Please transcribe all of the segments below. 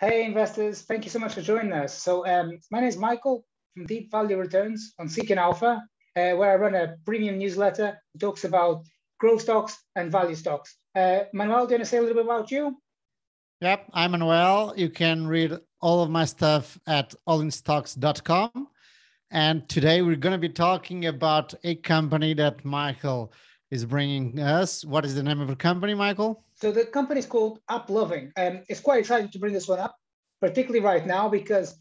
Hey, investors. Thank you so much for joining us. So um, my name is Michael from Deep Value Returns on Seeking Alpha, uh, where I run a premium newsletter that talks about growth stocks and value stocks. Uh, Manuel, do you want to say a little bit about you? Yep, I'm Manuel. You can read all of my stuff at allinstocks.com. And today we're going to be talking about a company that Michael is bringing us. What is the name of the company, Michael? So the company is called AppLovin. Um, it's quite exciting to bring this one up, particularly right now because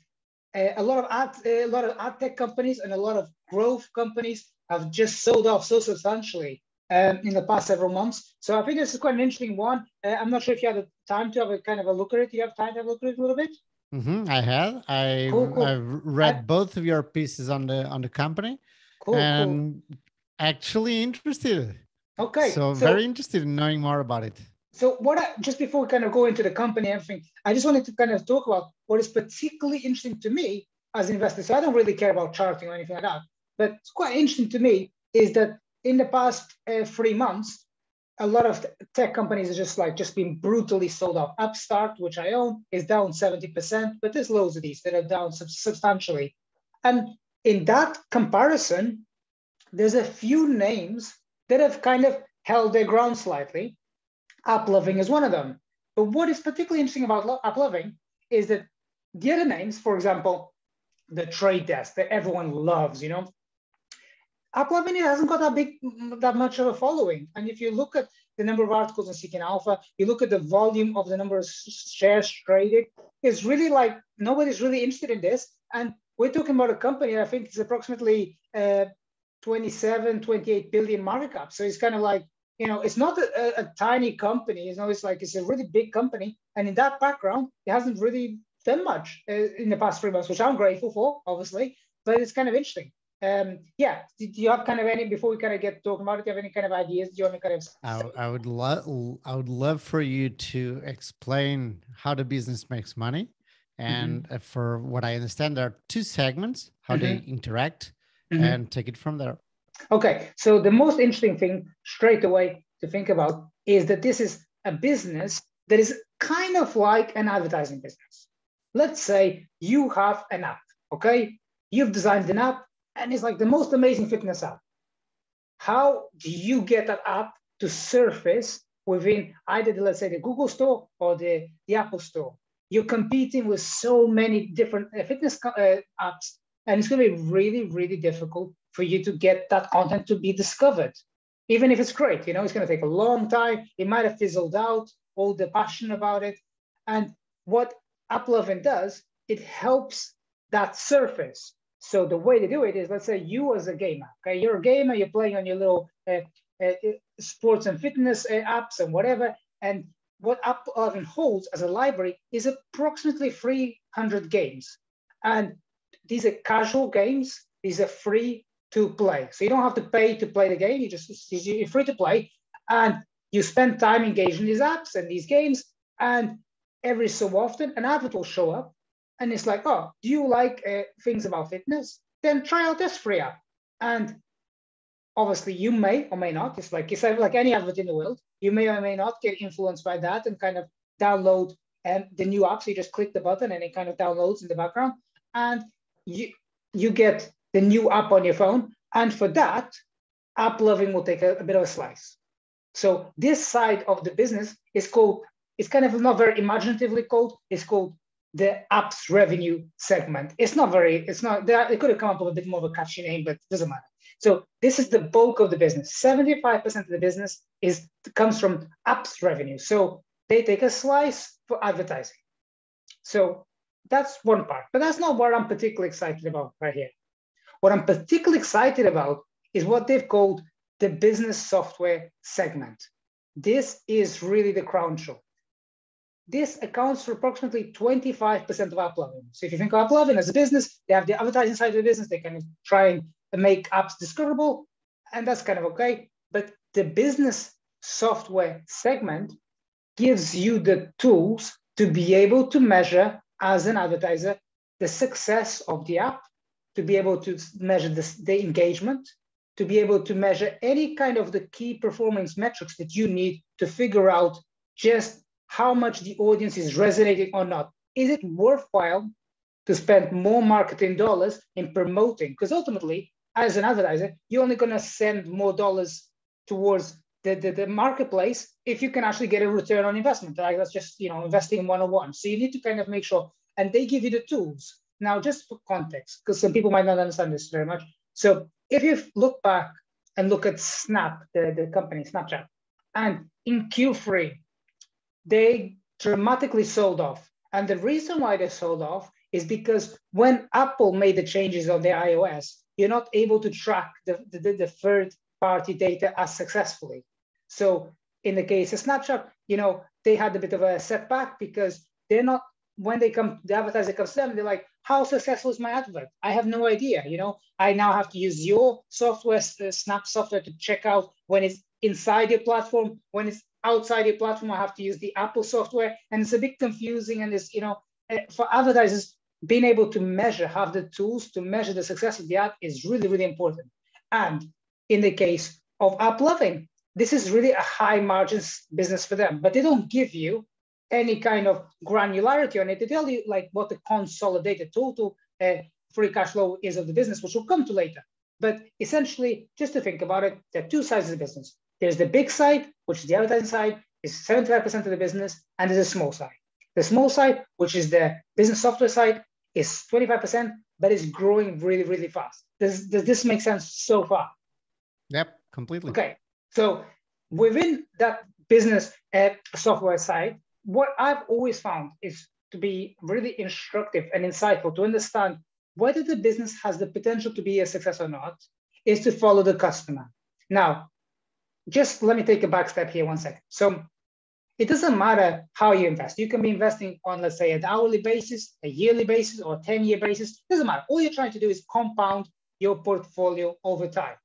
uh, a lot of ad, a lot of ad tech companies and a lot of growth companies have just sold off so substantially um, in the past several months. So I think this is quite an interesting one. Uh, I'm not sure if you have the time to have a kind of a look at it. Do you have time to have a look at it a little bit? Mm-hmm, I have. I cool, cool. I've read I, both of your pieces on the on the company, cool, and cool. actually interested. Okay. So, so very interested in knowing more about it. So what I, just before we kind of go into the company and everything, I just wanted to kind of talk about what is particularly interesting to me as an investor. So I don't really care about charting or anything like that, but it's quite interesting to me is that in the past uh, three months, a lot of tech companies are just like just been brutally sold off. Upstart, which I own, is down 70%, but there's loads of these that are down sub- substantially. And in that comparison, there's a few names that have kind of held their ground slightly. AppLovin is one of them. But what is particularly interesting about AppLovin is that the other names, for example, the trade desk that everyone loves, you know, AppLovin hasn't got that big, that much of a following. And if you look at the number of articles on Seeking Alpha, you look at the volume of the number of shares traded, it's really like nobody's really interested in this. And we're talking about a company, I think it's approximately uh, 27, 28 billion market cap. So it's kind of like you know, it's not a, a, tiny company. You know, it's like it's a really big company, and in that background, it hasn't really done much uh, in the past three months, which I'm grateful for, obviously. But it's kind of interesting. Um, yeah, do, do you have kind of any before we kind of get talking about it? Do you have any kind of ideas? Do you want to kind of? I, I would love, I would love for you to explain how the business makes money, and mm-hmm. for what I understand, there are two segments: how mm-hmm. they interact, mm-hmm. and take it from there. Okay, so the most interesting thing straight away to think about is that this is a business that is kind of like an advertising business. Let's say you have an app, okay? You've designed an app and it's like the most amazing fitness app. How do you get that app to surface within either, the, let's say, the Google Store or the, the Apple Store? You're competing with so many different uh, fitness uh, apps, and it's going to be really, really difficult for you to get that content to be discovered. Even if it's great, you know, it's going to take a long time. It might have fizzled out, all the passion about it. And what AppLovin does, it helps that surface. So the way to do it is, let's say you as a gamer, okay, you're a gamer, you're playing on your little uh, uh, sports and fitness uh, apps and whatever. And what AppLovin holds as a library is approximately 300 games. And these are casual games. These are free to play. So you don't have to pay to play the game. You just you're free to play, and you spend time engaging these apps and these games. And every so often, an advert will show up, and it's like, oh, do you like uh, things about fitness? Then try out this free app. And obviously, you may or may not. It's like it's like any advert in the world. You may or may not get influenced by that and kind of download and um, the new app. So you just click the button and it kind of downloads in the background, and you you get the new app on your phone. And for that, AppLovin will take a, a bit of a slice. So this side of the business is called, it's kind of not very imaginatively called, it's called the apps revenue segment. It's not very, it's not, they could have come up with a bit more of a catchy name, but doesn't matter. So this is the bulk of the business. 75% of the business is comes from apps revenue. So they take a slice for advertising. So that's one part, but that's not what I'm particularly excited about right here. What I'm particularly excited about is what they've called the business software segment. This is really the crown jewel. This accounts for approximately 25% of app AppLovin. So if you think of app AppLovin as a business, they have the advertising side of the business, they can try and make apps discoverable, and that's kind of okay. But the business software segment gives you the tools to be able to measure as an advertiser the success of the app to be able to measure this, the engagement, to be able to measure any kind of the key performance metrics that you need to figure out just how much the audience is resonating or not. is it worthwhile to spend more marketing dollars in promoting? Because ultimately, as an advertiser, you're only going to send more dollars towards the, the, the, marketplace if you can actually get a return on investment. Like that's just you know investing in one-on-one. Oh so you need to kind of make sure, and they give you the tools. Now, just for context, because some people might not understand this very much. So if you look back and look at Snap, the, the company Snapchat, and in Q3, they dramatically sold off. And the reason why they sold off is because when Apple made the changes on their iOS, you're not able to track the, the, the third party data as successfully. So in the case of Snapchat, you know, they had a bit of a setback because they're not, when they come, the advertiser comes to them, they're like, how successful is my advert? I have no idea. You know, I now have to use your software, uh, Snap software to check out when it's inside your platform, when it's outside your platform, I have to use the Apple software. And it's a bit confusing. And it's, you know, uh, for advertisers, being able to measure, have the tools to measure the success of the ad is really, really important. And in the case of AppLovin, this is really a high margins business for them, but they don't give you any kind of granularity on it. They tell you like what the consolidated total uh, free cash flow is of the business, which we'll come to later. But essentially, just to think about it, there are two sides of the business. There's the big side, which is the advertising side, is 75% of the business, and there's a small side. The small side, which is the business software side, is 25%, but it's growing really, really fast. Does, does this make sense so far? Yep, completely. Okay. So within that business uh, software side, what I've always found is to be really instructive and insightful to understand whether the business has the potential to be a success or not is to follow the customer. Now, just let me take a back step here one second. So it doesn't matter how you invest. You can be investing on, let's say, an hourly basis, a yearly basis, or a 10 year basis. It doesn't matter. All you're trying to do is compound your portfolio over time.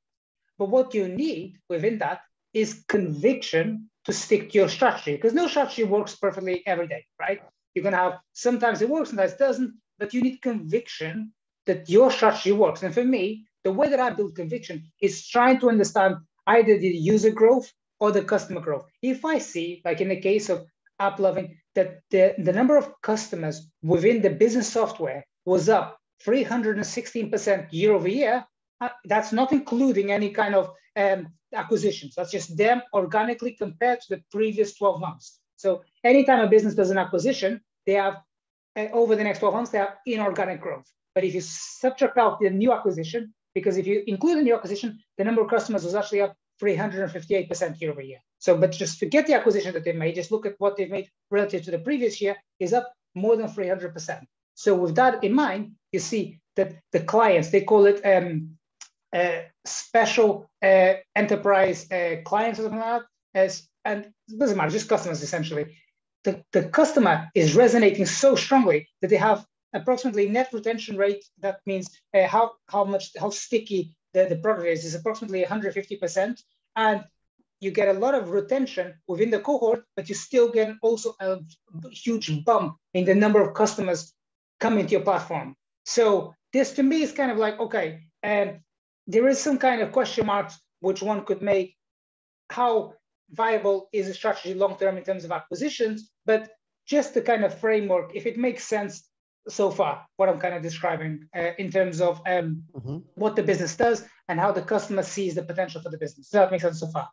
But what you need within that is conviction to stick to your strategy because no strategy works perfectly every day, right? You're going to have sometimes it works, sometimes it doesn't, but you need conviction that your strategy works. And for me, the way that I build conviction is trying to understand either the user growth or the customer growth. If I see, like in the case of AppLovin, that the, the number of customers within the business software was up 316% year over year, that's not including any kind of um, acquisitions. That's just them organically compared to the previous 12 months. So anytime a business does an acquisition, they have uh, over the next 12 months, they have inorganic growth. But if you subtract out the new acquisition, because if you include the new acquisition, the number of customers was actually up 358% year over year. So, but just forget the acquisition that they made, just look at what they've made relative to the previous year is up more than 300%. So with that in mind, you see that the clients, they call it um, uh, special uh, enterprise uh, clients or something like that, as, and it doesn't matter, just customers essentially. The, the customer is resonating so strongly that they have approximately net retention rate. That means uh, how, how much, how sticky the, the product is, is approximately 150%. And you get a lot of retention within the cohort, but you still get also a huge bump in the number of customers coming to your platform. So this to me is kind of like, okay, and there is some kind of question marks which one could make how viable is a strategy long term in terms of acquisitions, but just the kind of framework, if it makes sense so far, what I'm kind of describing uh, in terms of um, mm-hmm. what the business does and how the customer sees the potential for the business. Does that make sense so far?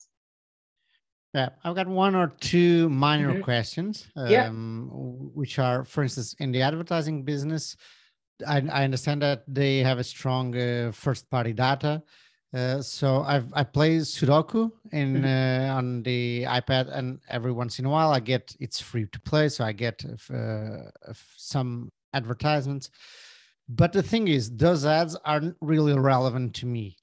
Yeah, I've got one or two minor mm-hmm. questions, um, yeah. which are, for instance, in the advertising business, I, I understand that they have a strong uh, first party data. Uh, so I've I play Sudoku in mm-hmm. uh, on the iPad, and every once in a while I get it's free to play, so I get uh, some advertisements. But the thing is, those ads aren't really relevant to me.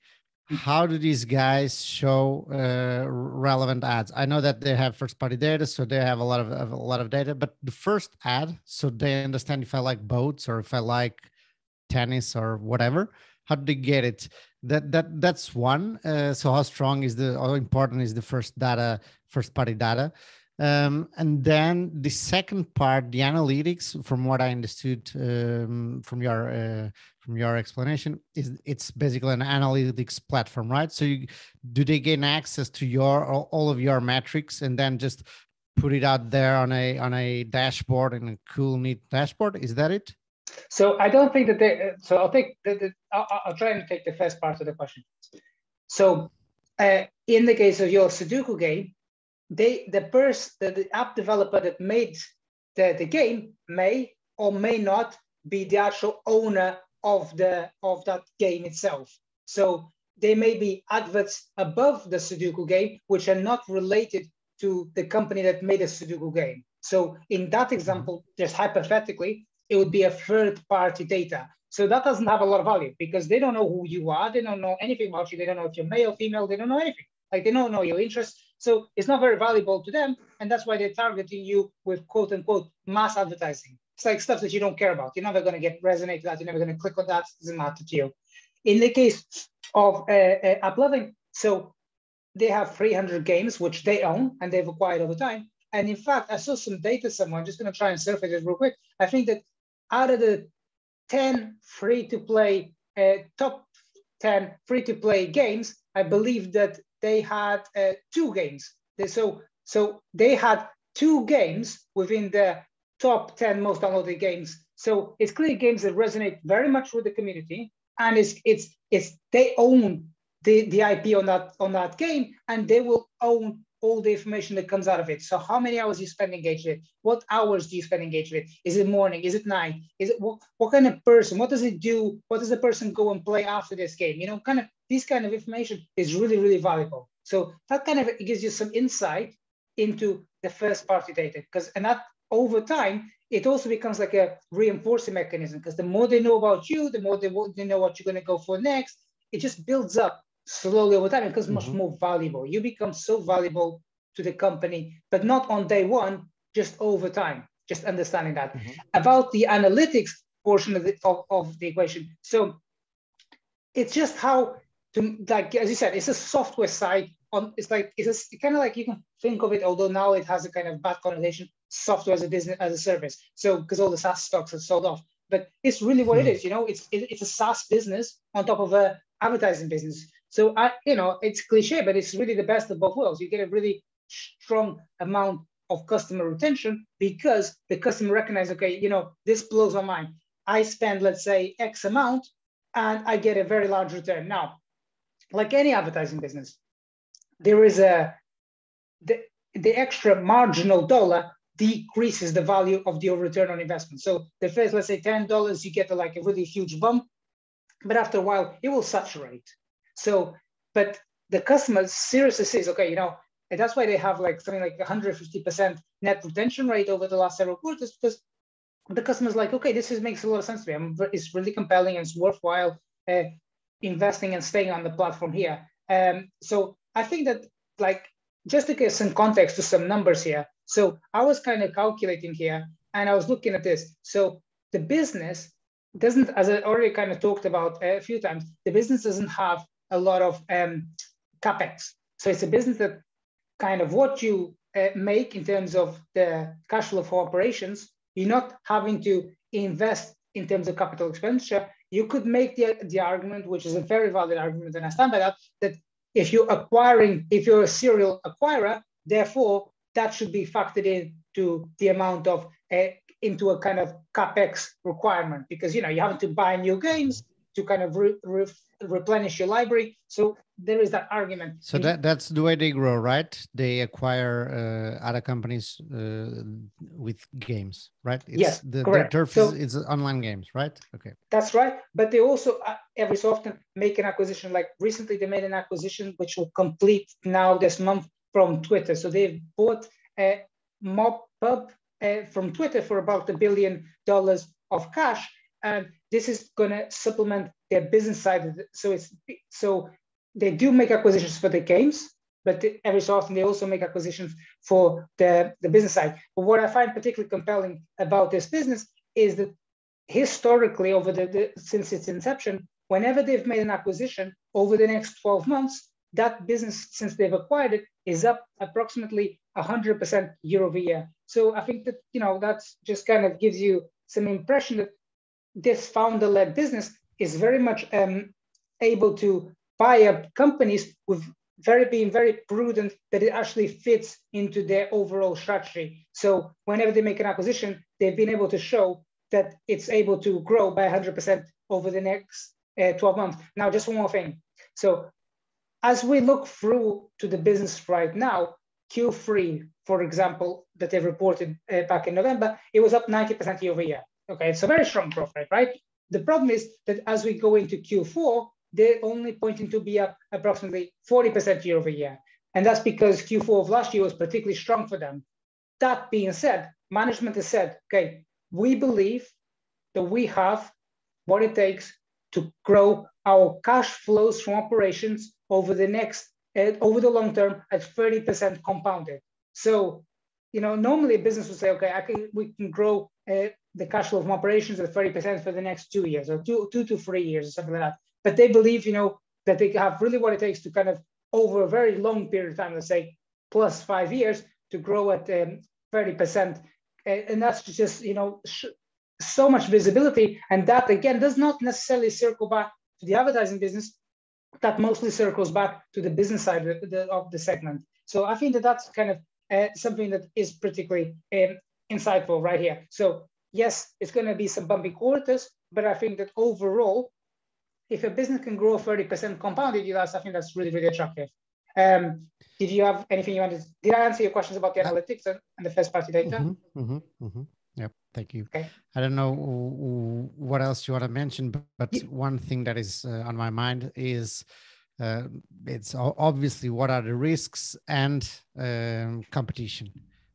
How do these guys show uh, relevant ads? I know that they have first party data, so they have a lot of, of a lot of data. But the first ad, so they understand if I like boats or if I like tennis or whatever how do they get it that that that's one uh, so how strong is the how important is the first data first party data um, and then the second part the analytics from what i understood um, from your uh, from your explanation is it's basically an analytics platform right? So you, do they gain access to your all of your metrics and then just put it out there on a on a dashboard in a cool neat dashboard? Is that it? So i don't think that they so i'll take the, the I'll, I'll, try and take the first part of the question. So uh, in the case of your sudoku game they the person the, the app developer that made the, the game may or may not be the actual owner of the of that game itself so they may be adverts above the sudoku game which are not related to the company that made a Sudoku game. So in that example, just hypothetically, it would be a third party data. So that doesn't have a lot of value because they don't know who you are. They don't know anything about you. They don't know if you're male, or female. They don't know anything. Like they don't know your interests. So it's not very valuable to them. And that's why they're targeting you with quote unquote mass advertising. It's like stuff that you don't care about. You're never going to get resonate that. You're never going to click on that. It doesn't matter to you. In the case of uh, uh, AppLovin, so they have 300 games, which they own and they've acquired over time. And in fact, I saw some data somewhere. I'm just going to try and surface it real quick. I think that out of the 10 free to play, uh, top 10 free to play games, I believe that they had uh, two games. They, so, so they had two games within the top 10 most downloaded games. So it's clearly games that resonate very much with the community. And it's, it's, it's they own the, the IP on that on that game, and they will own all the information that comes out of it. So how many hours you spend engaged with? What hours do you spend engaged with? Is it morning? Is it night? Is it what, what kind of person? What does it do? What does the person go and play after this game? You know, kind of this kind of information is really, really valuable. So that kind of gives you some insight into the first party data because and that over time it also becomes like a reinforcing mechanism because the more they know about you, the more they, they know what you're going to go for next. It just builds up slowly over time it becomes much mm-hmm. more valuable. You become so valuable to the company, but not on day one, just over time, just understanding that. Mm-hmm. About the analytics portion of the, of, of the equation. So it's just how to, like, as you said, it's a software side on, it's like, it's kind of like you can think of it, although now it has a kind of bad connotation, software as a business, as a service. So, because all the SaaS stocks are sold off, but it's really what mm-hmm. it is, you know, it's, it, it's a SaaS business on top of a advertising business. So I, you know, it's cliche, but it's really the best of both worlds. You get a really strong amount of customer retention because the customer recognizes, okay, you know, this blows my mind. I spend, let's say, X amount, and I get a very large return. Now, like any advertising business, there is a the, the extra marginal dollar decreases the value of your return on investment. So the first, let's say, ten dollars, you get like a really huge bump, but after a while, it will saturate. So, but the customer seriously says, okay, you know, and that's why they have like something like 150% net retention rate over the last several quarters because the customer's like, okay, this is, makes a lot of sense to me. I'm, it's really compelling and it's worthwhile uh, investing and staying on the platform here. Um, so I think that like, just to give some context to some numbers here. So I was kind of calculating here and I was looking at this. So the business doesn't, as I already kind of talked about a few times, the business doesn't have a lot of um, capex. So it's a business that kind of what you uh, make in terms of the cash flow for operations, you're not having to invest in terms of capital expenditure. You could make the, the argument, which is a very valid argument, and I stand by that, that if you're acquiring, if you're a serial acquirer, therefore that should be factored into the amount of uh, into a kind of capex requirement because you know you have to buy new games to kind of re, re, replenish your library. So there is that argument. So that that's the way they grow, right? They acquire uh, other companies uh, with games, right? It's yes, the, correct. turf so, is, is, online games, right? Okay. That's right. But they also uh, every so often make an acquisition. Like recently, they made an acquisition which will complete now this month from Twitter. So they've bought a MoPub uh, from Twitter for about a billion dollars of cash and this is going to supplement their business side. So it's so they do make acquisitions for the games, but every so often they also make acquisitions for the, the business side. But what I find particularly compelling about this business is that historically, over the, the since its inception, whenever they've made an acquisition over the next 12 months, that business, since they've acquired it, is up approximately 100% year over year. So I think that, you know, that's just kind of gives you some impression that this founder-led business is very much um, able to buy up companies with very being very prudent that it actually fits into their overall strategy. So whenever they make an acquisition, they've been able to show that it's able to grow by 100% over the next uh, 12 months. Now, just one more thing. So as we look through to the business right now, Q3, for example, that they reported uh, back in November, it was up 90% year over year. Okay, it's a very strong rate, right? The problem is that as we go into Q4, they're only pointing to be up approximately 40% year over year. And that's because Q4 of last year was particularly strong for them. That being said, management has said, okay, we believe that we have what it takes to grow our cash flows from operations over the next, uh, over the long term at 30% compounded. So, you know, normally a business would say, okay, I can, we can grow uh, the cash flow from operations at 30% for the next two years or two, two to three years or something like that. But they believe, you know, that they have really what it takes to kind of over a very long period of time, let's say plus five years, to grow at um, 30%. And that's just, you know, so much visibility. And that, again, does not necessarily circle back to the advertising business. That mostly circles back to the business side of the, of the segment. So I think that that's kind of uh, something that is particularly um, insightful right here. So yes, it's going to be some bumpy quarters, but I think that overall, if a business can grow 30% compounded yields, I think that's really, really attractive. Um, did you have anything you wanted? Did I answer your questions about the analytics and, and the first party data? Mm-hmm, mm-hmm, mm-hmm. Yep, thank you. Okay. I don't know what else you want to mention, but, yeah. one thing that is uh, on my mind is uh, it's obviously what are the risks and um, competition.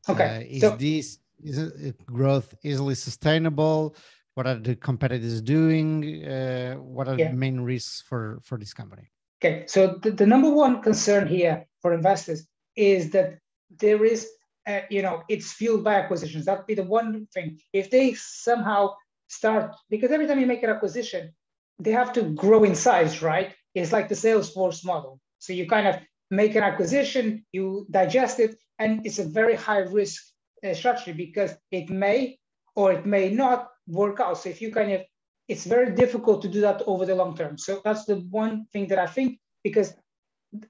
Okay. Uh, is so, this is growth easily sustainable? What are the competitors doing? Uh, what are yeah. the main risks for, for this company? Okay, so the, the number one concern here for investors is that there is, uh, you know, it's fueled by acquisitions. That'd be the one thing. If they somehow start, because every time you make an acquisition, they have to grow in size, right? It's like the Salesforce model. So you kind of make an acquisition, you digest it, and it's a very high risk uh, strategy because it may or it may not work out. So if you kind of, it's very difficult to do that over the long term. So that's the one thing that I think because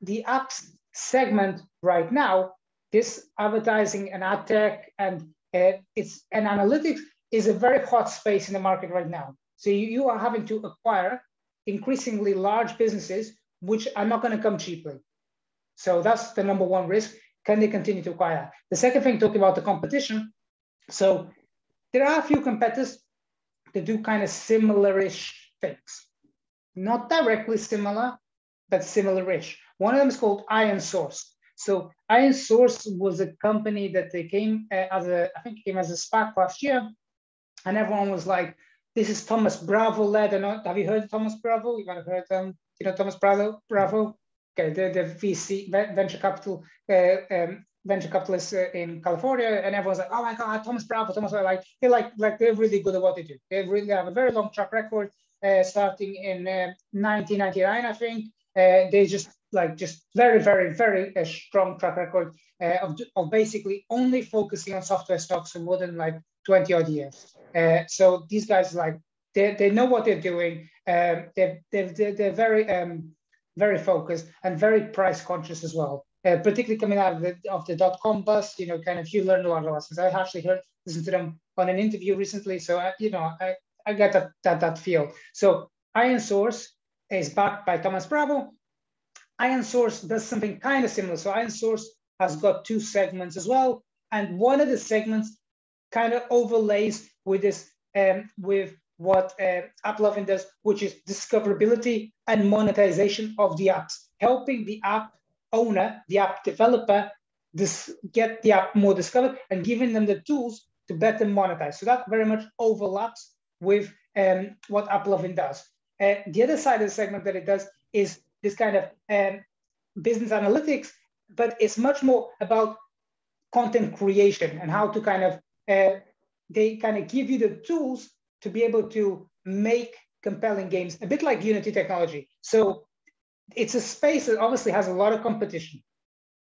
the apps segment right now, this advertising and ad tech and uh, it's and analytics is a very hot space in the market right now. So you, you are having to acquire increasingly large businesses which are not going to come cheaply. So that's the number one risk. Can they continue to acquire? The second thing, talking about the competition. So there are a few competitors that do kind of similar-ish things. Not directly similar, but similar-ish. One of them is called ironSource. So ironSource was a company that they came uh, as a, I think came as a SPAC last year. And everyone was like, this is Thomas Bravo led. And have you heard Thomas Bravo? You might have heard um, you know Thomas Bravo, Bravo? Okay, the, VC venture capital uh, um, venture capitalists uh, in California, and everyone's like, "Oh my God, Thomas Bravo, Thomas!" Bravo. Like they like like they're really good at what they do. They really have a very long track record, uh, starting in 1999, uh, I think. Uh, they just like just very, very, very uh, strong track record of of basically only focusing on software stocks for more than like 20 odd years. so these guys like they, they know what they're doing. Um, they're, they're, they're very um, very focused and very price conscious as well. Uh, particularly coming out of the, of the dot com bust, you know, kind of you learn a lot of lessons. I actually heard listened to them on an interview recently, so I, you know, I, I get that that that feel. So ironSource is backed by Thomas Bravo. ironSource does something kind of similar. So ironSource has got two segments as well, and one of the segments kind of overlays with this um, with what uh, AppLovin does, which is discoverability and monetization of the apps, helping the app owner, the app developer, this, get the app more discovered and giving them the tools to better monetize. So that very much overlaps with um, what AppLovin does. Uh, the other side of the segment that it does is this kind of um, business analytics, but it's much more about content creation and how to kind of, uh, they kind of give you the tools to be able to make compelling games, a bit like Unity technology. So it's a space that obviously has a lot of competition.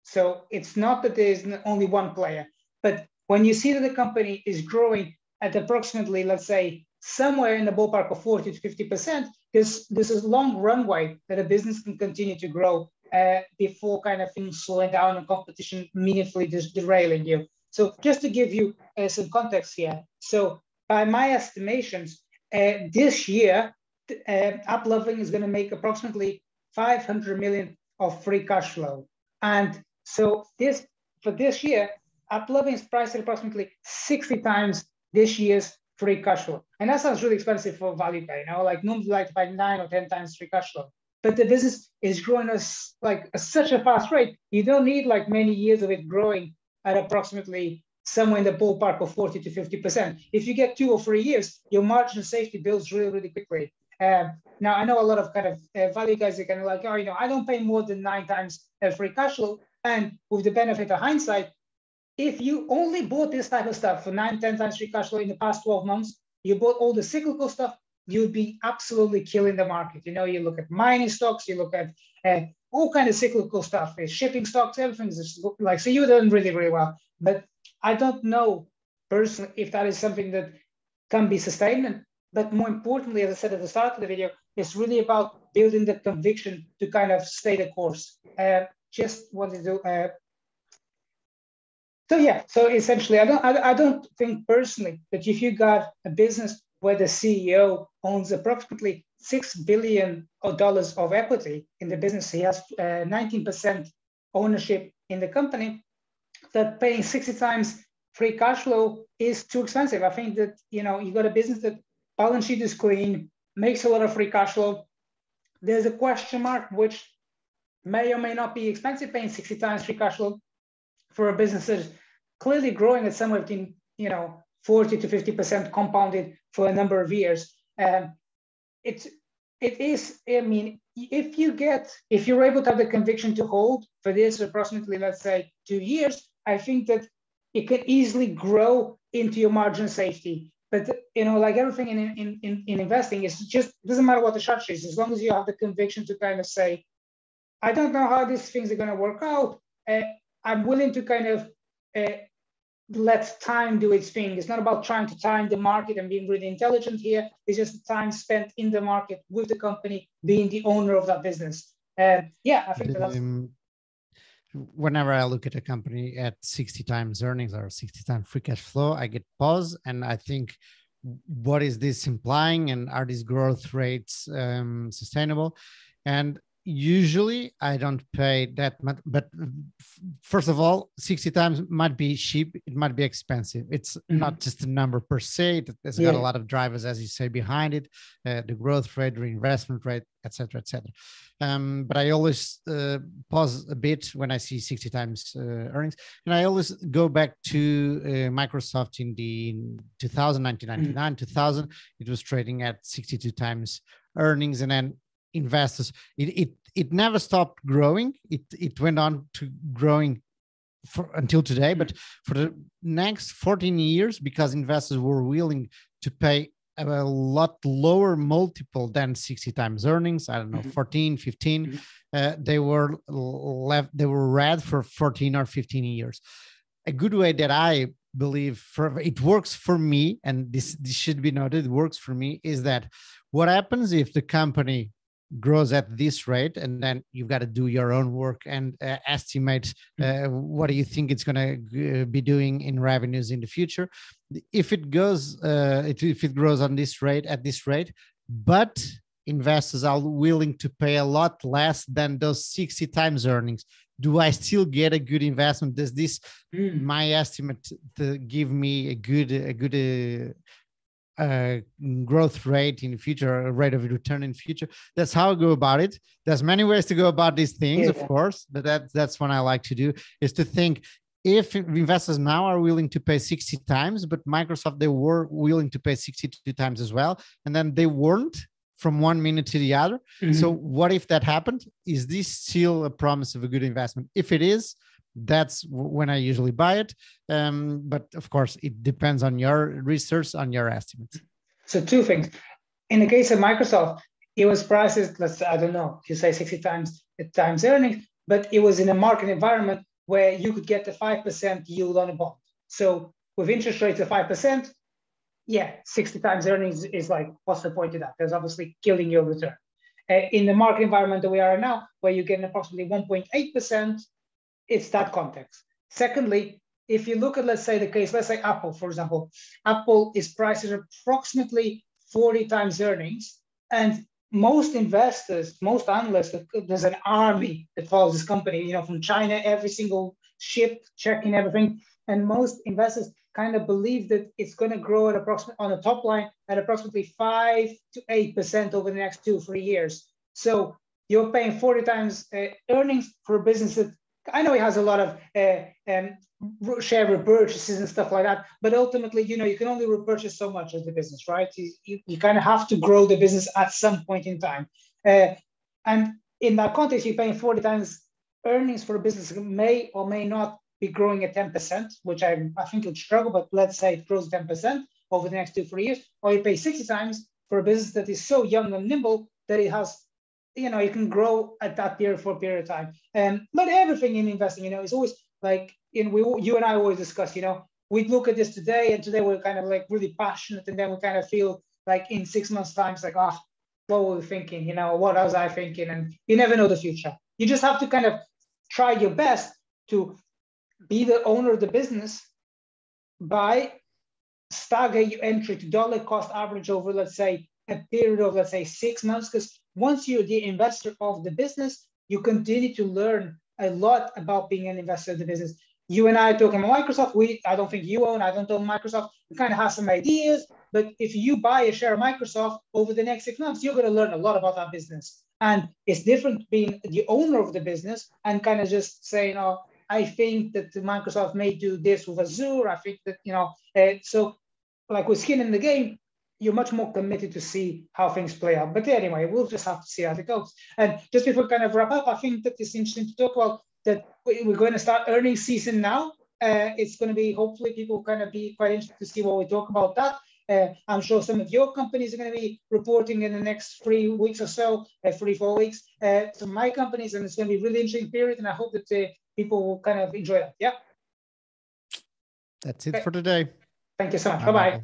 So it's not that there's only one player, but when you see that the company is growing at approximately, let's say, somewhere in the ballpark of 40 to 50%, there's, there's a long runway that a business can continue to grow uh, before kind of things slowing down and competition meaningfully derailing you. So just to give you uh, some context here. So by my estimations, uh, this year, uh, is going to make approximately 500 million of free cash flow. And so this for this year, AppLovin is priced at approximately 60 times this year's free cash flow. And that sounds really expensive for value you know, like normally like buy nine or 10 times free cash flow. But the business is growing at like a, such a fast rate. You don't need like many years of it growing at approximately somewhere in the ballpark of 40 to 50%. If you get two or three years, your margin of safety builds really, really quickly. Um, now, I know a lot of kind of uh, value guys are kind of like, oh, you know, I don't pay more than nine times uh, free cash flow. And with the benefit of hindsight, if you only bought this type of stuff for nine, 10 times free cash flow in the past 12 months, you bought all the cyclical stuff, you'd be absolutely killing the market. You know, you look at mining stocks, you look at uh, all kind of cyclical stuff, uh, shipping stocks, everything's just like, so you're doing really, really well. But I don't know personally if that is something that can be sustained. But more importantly, as I said at the start of the video, it's really about building the conviction to kind of stay the course. Uh, just wanted to uh, so yeah, so essentially, I don't, I, I don't think personally that if you got a business where the CEO owns approximately six billion dollars of equity in the business, he has uh, 19% ownership in the company, that paying 60 times free cash flow is too expensive. I think that you know you got a business that balance sheet is clean, makes a lot of free cash flow. There's a question mark which may or may not be expensive paying 60 times free cash flow for a business that is clearly growing at somewhere between you know 40 to 50 percent compounded for a number of years. Um, it's it is. I mean, if you get if you're able to have the conviction to hold for this approximately, let's say two years, I think that it can easily grow into your margin safety. But you know, like everything in in in, in investing, it's just it doesn't matter what the structure is, as long as you have the conviction to kind of say, I don't know how these things are going to work out. Uh, I'm willing to kind of uh, let time do its thing. It's not about trying to time the market and being really intelligent here. It's just time spent in the market with the company, being the owner of that business. And uh, yeah, I think that's. Um, whenever I look at a company at 60 times earnings or 60 times free cash flow, I get pause and I think, what is this implying? And are these growth rates um, sustainable? And usually I don't pay that much, but first of all, 60 times might be cheap. It might be expensive. It's mm-hmm. not just a number per se. It, has yeah. got a lot of drivers, as you say, behind it, uh, the growth rate, reinvestment rate, etc., etc. Um, but I always uh, pause a bit when I see 60 times uh, earnings. And I always go back to uh, Microsoft in the 2000, 1999, mm-hmm. 2000. It was trading at 62 times earnings. And then investors. It, it, it never stopped growing. It, it went on to growing for, until today, but for the next 14 years, because investors were willing to pay a lot lower multiple than 60 times earnings, I don't know, mm-hmm. 14, 15, mm-hmm. uh, they were left, they were read for 14 or 15 years. A good way that I believe for it works for me, and this, this should be noted, works for me, is that what happens if the company grows at this rate and then you've got to do your own work and uh, estimate mm. uh, what do you think it's going to uh, be doing in revenues in the future if it goes uh, if it grows on this rate at this rate but investors are willing to pay a lot less than those 60 times earnings do i still get a good investment does this mm. my estimate to give me a good a good uh, growth rate in future, rate of return in future. That's how I go about it. There's many ways to go about these things, yeah. of course, but that that's what I like to do is to think if investors now are willing to pay 60 times, but Microsoft they were willing to pay 62 times as well, and then they weren't from one minute to the other. Mm-hmm. So what if that happened? Is this still a promise of a good investment? If it is, that's when I usually buy it. Um, but of course, it depends on your research, on your estimates. So two things. In the case of Microsoft, it was priced, let's I don't know, you say 60 times times earnings, but it was in a market environment where you could get the 5% yield on a bond. So with interest rates of 5%, yeah, 60 times earnings is like, what's the point of that? There's obviously killing your return. uh, in the market environment that we are now, where you get approximately 1.8%, it's that context. Secondly, if you look at, let's say, the case, let's say Apple, for example, Apple is priced at approximately 40 times earnings. And most investors, most analysts, there's an army that follows this company, you know, from China, every single ship checking everything. And most investors kind of believe that it's going to grow at approximately on the top line at approximately five to eight percent over the next two three years. So you're paying 40 times uh, earnings for a business that I know he has a lot of uh, um, share repurchases and stuff like that, but ultimately, you know, you can only repurchase so much of the business, right? You, you, you kind of have to grow the business at some point in time. Uh, and in that context, you're paying 40 times earnings for a business may or may not be growing at 10%, which I, I think would struggle, but let's say it grows 10% over the next two, three years, or you pay 60 times for a business that is so young and nimble that it has, you know, you can grow at that period for a period of time. And but everything in investing, you know, is always like in we you and I always discuss, you know, we look at this today and today we're kind of like really passionate and then we kind of feel like in six months time it's like, oh, what were we thinking? You know, what was I thinking? And you never know the future. You just have to kind of try your best to be the owner of the business by stagger your entry to dollar cost average over, let's say, a period of, let's say, six months. Because once you're the investor of the business, you continue to learn a lot about being an investor in the business. You and I are talking about Microsoft. We, I don't think you own, I don't own Microsoft. We kind of have some ideas, but if you buy a share of Microsoft over the next six months, you're going to learn a lot about that business. And it's different being the owner of the business and kind of just saying, oh, I think that Microsoft may do this with Azure. I think that, you know, uh, so like with skin in the game, you're much more committed to see how things play out. But anyway, we'll just have to see how it goes. And just before kind of wrap up, I think that it's interesting to talk about that we're going to start earnings season now. Uh, it's going to be hopefully people kind of be quite interested to see what we talk about that. Uh, I'm sure some of your companies are going to be reporting in the next three weeks or so, uh, three, four weeks. Uh, to my companies, and it's going to be a really interesting period. And I hope that uh, people will kind of enjoy that. Yeah. That's it okay. for today. Thank you so much. Bye bye.